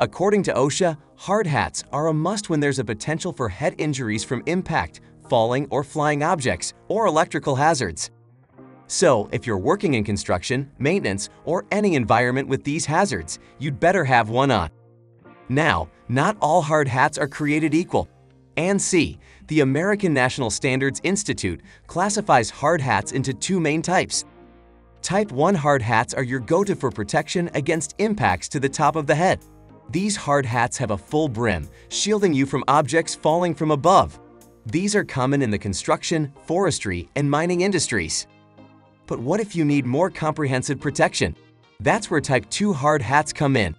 According to OSHA, hard hats are a must when there's a potential for head injuries from impact, falling or flying objects, or electrical hazards. So, if you're working in construction, maintenance, or any environment with these hazards, you'd better have one on. Now, not all hard hats are created equal. And ANSI, the American National Standards Institute, classifies hard hats into two main types. Type 1 hard hats are your go-to for protection against impacts to the top of the head. These hard hats have a full brim, shielding you from objects falling from above. These are common in the construction, forestry, and mining industries. But what if you need more comprehensive protection? That's where Type 2 hard hats come in.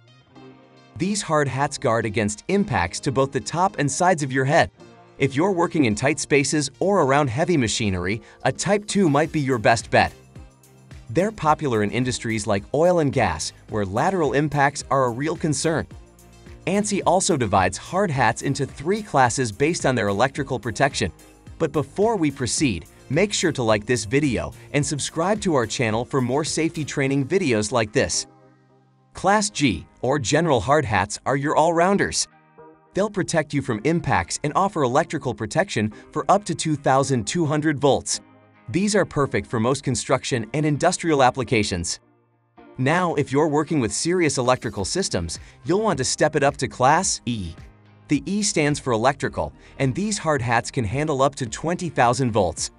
These hard hats guard against impacts to both the top and sides of your head. If you're working in tight spaces or around heavy machinery, a Type 2 might be your best bet. They're popular in industries like oil and gas, where lateral impacts are a real concern. ANSI also divides hard hats into three classes based on their electrical protection. But before we proceed, make sure to like this video and subscribe to our channel for more safety training videos like this. Class G, or General Hard Hats, are your all-rounders. They'll protect you from impacts and offer electrical protection for up to 2,200 volts. These are perfect for most construction and industrial applications. Now, if you're working with serious electrical systems, you'll want to step it up to Class E. The E stands for electrical, and these hard hats can handle up to 20,000 volts.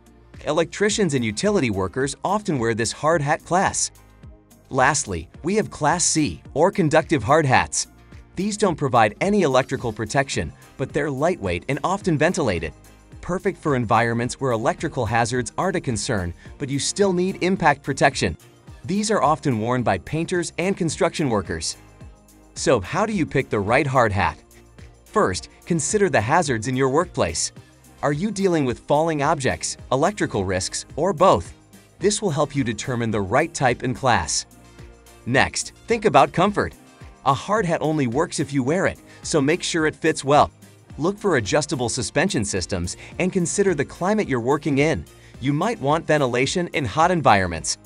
Electricians and utility workers often wear this hard hat class. Lastly, we have Class C, or conductive hard hats. These don't provide any electrical protection, but they're lightweight and often ventilated. Perfect for environments where electrical hazards aren't a concern, but you still need impact protection. These are often worn by painters and construction workers. So how do you pick the right hard hat? First, consider the hazards in your workplace. Are you dealing with falling objects, electrical risks, or both? This will help you determine the right type and class. Next, think about comfort. A hard hat only works if you wear it, so make sure it fits well. Look for adjustable suspension systems and consider the climate you're working in. You might want ventilation in hot environments.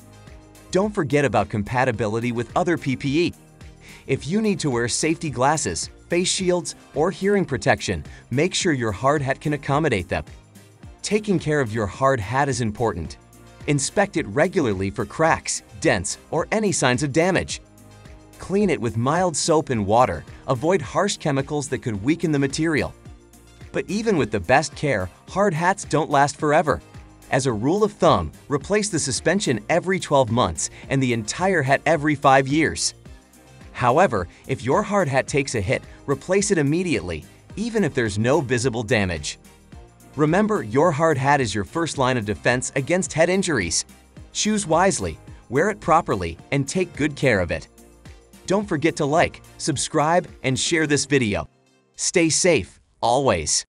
Don't forget about compatibility with other PPE. If you need to wear safety glasses, face shields, or hearing protection, make sure your hard hat can accommodate them. Taking care of your hard hat is important. Inspect it regularly for cracks, dents, or any signs of damage. Clean it with mild soap and water. Avoid harsh chemicals that could weaken the material. But even with the best care, hard hats don't last forever. As a rule of thumb, replace the suspension every 12 months and the entire hat every 5 years. However, if your hard hat takes a hit, replace it immediately, even if there's no visible damage. Remember, your hard hat is your first line of defense against head injuries. Choose wisely, wear it properly, and take good care of it. Don't forget to like, subscribe, and share this video. Stay safe, always.